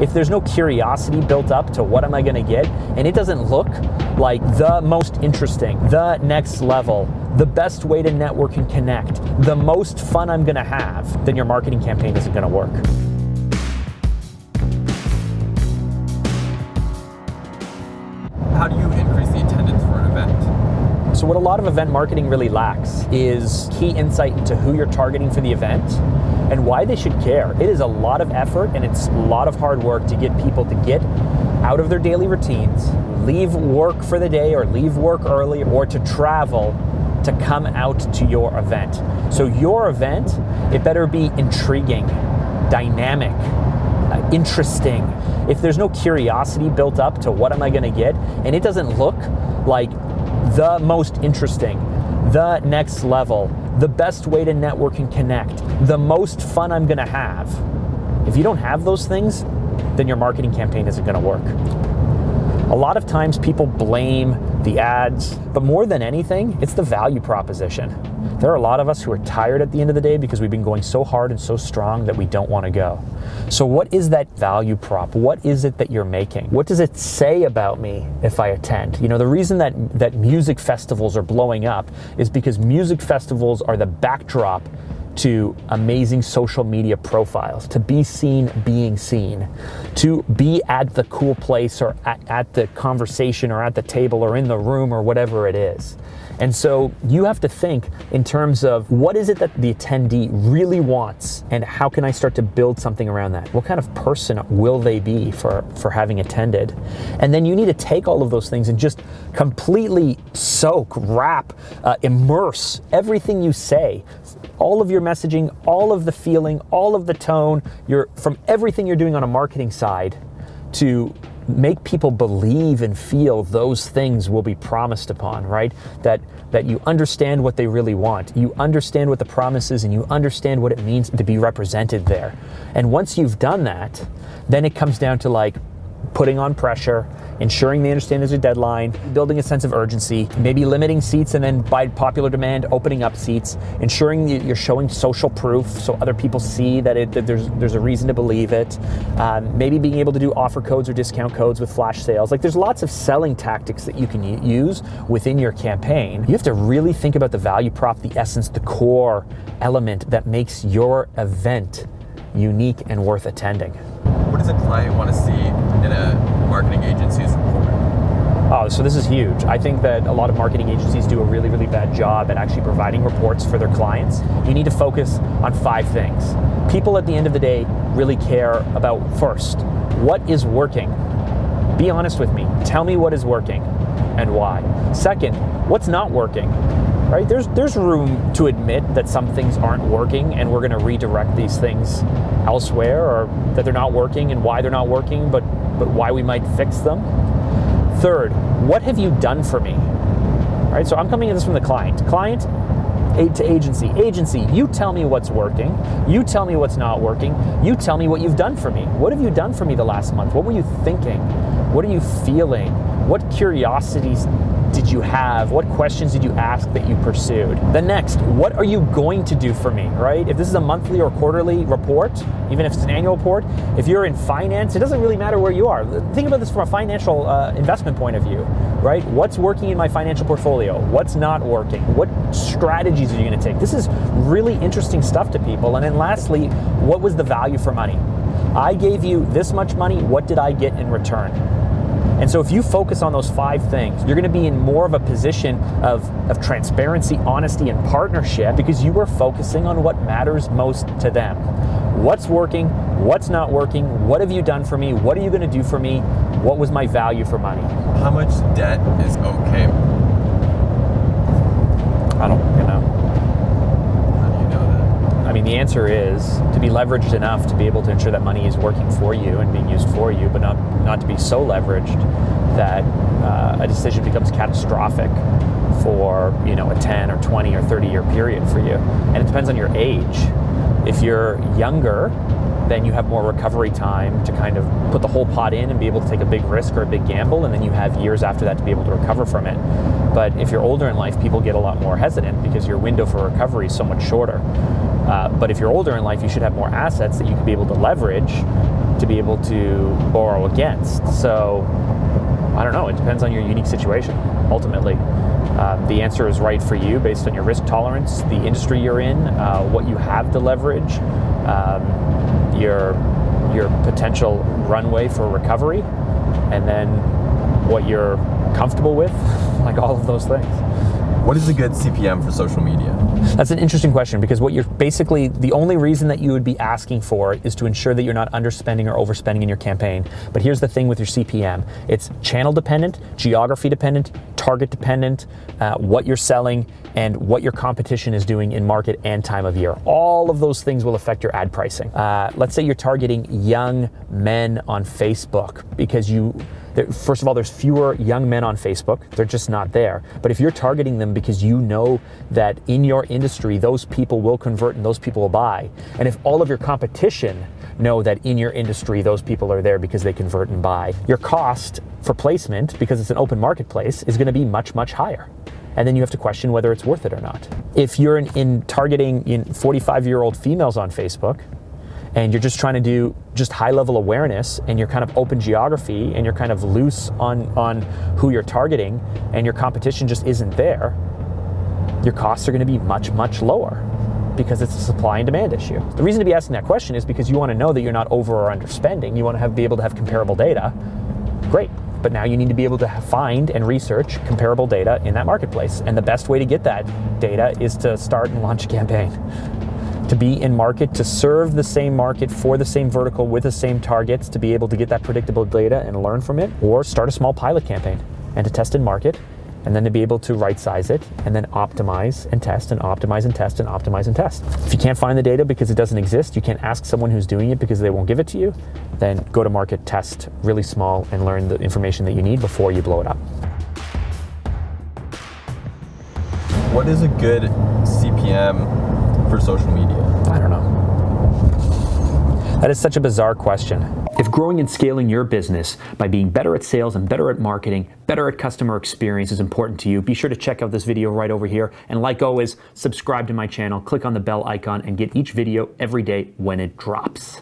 if there's no curiosity built up to what am I going to get, and it doesn't look like the most interesting, the next level, the best way to network and connect, the most fun I'm going to have, then your marketing campaign isn't going to work. How do you increase the attendance for an event? So, what a lot of event marketing really lacks is key insight into who you're targeting for the event and why they should care. It is a lot of effort and it's a lot of hard work to get people to get out of their daily routines, leave work for the day or leave work early, or to travel to come out to your event. So, your event, it better be intriguing, dynamic, uh, interesting. If there's no curiosity built up to what am I going to get, and it doesn't look like the most interesting, the next level, the best way to network and connect, the most fun I'm to have. If you don't have those things, then your marketing campaign isn't to work. A lot of times people blame the ads, but more than anything, it's the value proposition. There are a lot of us who are tired at the end of the day because we've been going so hard and so strong that we don't want to go. So, what is that value prop? What is it that you're making? What does it say about me if I attend? You know, the reason that, that music festivals are blowing up is because music festivals are the backdrop to amazing social media profiles, to be seen being seen, to be at the cool place or at, at, the conversation or at the table or in the room or whatever it is. And so you have to think in terms of what is it that the attendee really wants and how can I start to build something around that? What kind of person will they be for, for having attended? And then you need to take all of those things and just completely soak, wrap, uh, immerse everything you say all of your messaging, all of the feeling, all of the tone, your from everything you're doing on a marketing side to make people believe and feel those things will be promised upon, right? That that you understand what they really want. You understand what the promise is and you understand what it means to be represented there. And once you've done that, then it comes down to like putting on pressure, ensuring they understand there's a deadline, building a sense of urgency, maybe limiting seats and then by popular demand opening up seats, ensuring you're showing social proof so other people see that, it, that there's there's a reason to believe it. Um, maybe being able to do offer codes or discount codes with flash sales. Like there's lots of selling tactics that you can use within your campaign. You have to really think about the value prop, the essence, the core element that makes your event unique and worth attending. A client want to see in a marketing agency's report? Oh, so this is huge. I think that a lot of marketing agencies do a really, really bad job at actually providing reports for their clients. You need to focus on five things. People at the end of the day really care about first, what is working? Be honest with me. Tell me what is working and why. Second, what's not working? Right? There's there's room to admit that some things aren't working, and we're going to redirect these things elsewhere, or that they're not working and why they're not working, but but why we might fix them. Third, what have you done for me? Right. So I'm coming at this from the client. Client, aid to agency. Agency, you tell me what's working. You tell me what's not working. You tell me what you've done for me. What have you done for me the last month? What were you thinking? What are you feeling? What curiosities did you have? What questions did you ask that you pursued? The next, what are you going to do for me, right? If this is a monthly or quarterly report, even if it's an annual report, if you're in finance, it doesn't really matter where you are. Think about this from a financial uh, investment point of view, right? What's working in my financial portfolio? What's not working? What strategies are you going to take? This is really interesting stuff to people. And then lastly, what was the value for money? I gave you this much money, what did I get in return? And so if you focus on those five things, you're going to be in more of a position of, of transparency, honesty, and partnership because you are focusing on what matters most to them. What's working? What's not working? What have you done for me? What are you going to do for me? What was my value for money? How much debt is okay? I don't, you know. How do you know that? I mean, the answer is to be leveraged enough to be able to ensure that money is working for you and being used for you, but not not to be so leveraged that uh, a decision becomes catastrophic for you know a 10 or 20 or 30 year period for you. And it depends on your age. If you're younger, then you have more recovery time to kind of put the whole pot in and be able to take a big risk or a big gamble, and then you have years after that to be able to recover from it. But if you're older in life, people get a lot more hesitant because your window for recovery is so much shorter. Uh, but if you're older in life, you should have more assets that you could be able to leverage to be able to borrow against. So I don't know. It depends on your unique situation. Ultimately, uh, the answer is right for you based on your risk tolerance, the industry you're in, uh, what you have to leverage, um, your your potential runway for recovery, and then what you're comfortable with, like all of those things. What is a good CPM for social media? That's an interesting question because what you're basically the only reason that you would be asking for is to ensure that you're not underspending or overspending in your campaign. But here's the thing with your CPM it's channel dependent, geography dependent, target dependent, uh, what you're selling, and what your competition is doing in market and time of year. All of those things will affect your ad pricing. Uh, let's say you're targeting young men on Facebook because you First of all, there's fewer young men on Facebook. They're just not there. But if you're targeting them because you know that in your industry, those people will convert and those people will buy, and if all of your competition know that in your industry, those people are there because they convert and buy, your cost for placement, because it's an open marketplace, is going to be much, much higher and then you have to question whether it's worth it or not. If you're in, in targeting 45 year old females on Facebook, and you're just trying to do just high level awareness and you're kind of open geography and you're kind of loose on on who you're targeting and your competition just isn't there your costs are going to be much much lower because it's a supply and demand issue. The reason to be asking that question is because you want to know that you're not over or underspending. You want to have be able to have comparable data. Great. But now you need to be able to find and research comparable data in that marketplace. And the best way to get that data is to start and launch a campaign to be in market, to serve the same market for the same vertical with the same targets, to be able to get that predictable data and learn from it, or start a small pilot campaign and to test in market and then to be able to right size it and then optimize and test and optimize and test and optimize and test. If you can't find the data because it doesn't exist, you can't ask someone who's doing it because they won't give it to you, then go to market, test really small, and learn the information that you need before you blow it up. What is a good CPM for social media? I don't know. That is such a bizarre question. If growing and scaling your business by being better at sales and better at marketing, better at customer experience is important to you, be sure to check out this video right over here. And like always, subscribe to my channel, click on the bell icon, and get each video every day when it drops.